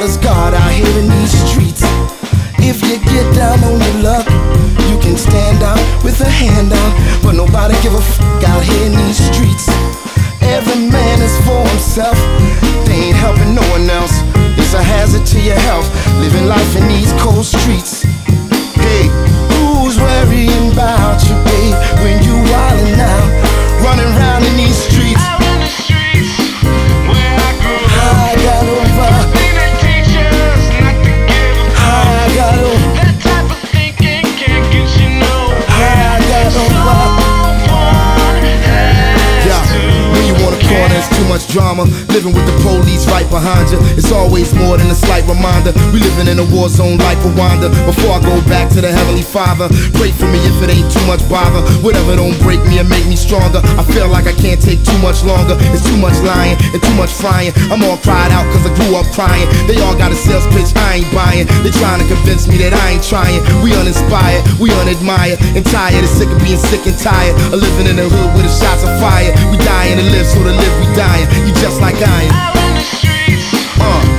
God is God out here in these streets. If you get down on your luck, you can stand out with a hand out. But nobody give a fuck out here in these streets. Every man is for himself. They ain't helping no one else. It's a hazard to your health. Living life in these cold streets. Drama. Living with the police right behind you. It's always more than a slight reminder. We living in a war zone like Rwanda. Before I go back to the Heavenly Father, pray for me if it ain't too much bother. Whatever don't break me and make me stronger. I feel like I can't take too much longer. It's too much lying and too much frying. I'm all cried out cause I grew up crying. They all got a sales pitch I ain't buying. They trying to convince me that I ain't trying. We uninspired, we unadmired, and tired and sick of being sick and tired. Of living in the hood with the shots of fire. We dying to live, so to live we dying. You just like I am. Out in the streets Uh.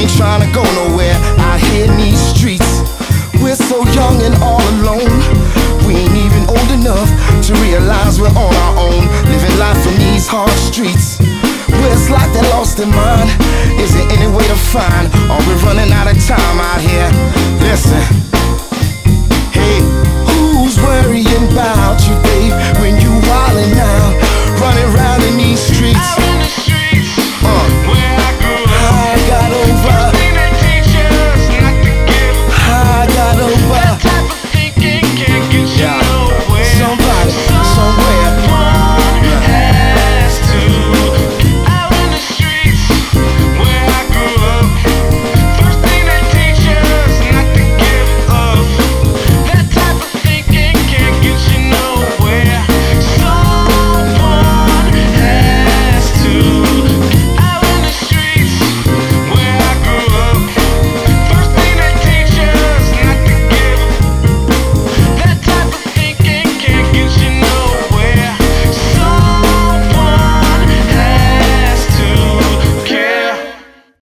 Ain't trying to go nowhere. Here in these streets, we're so young and all alone. We ain't even old enough to realize we're on our own, living life in these hard streets. Where it's like they lost their mind. Is there any way to find? Are we running out of time out here? Listen.